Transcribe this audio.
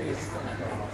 いですか、ね。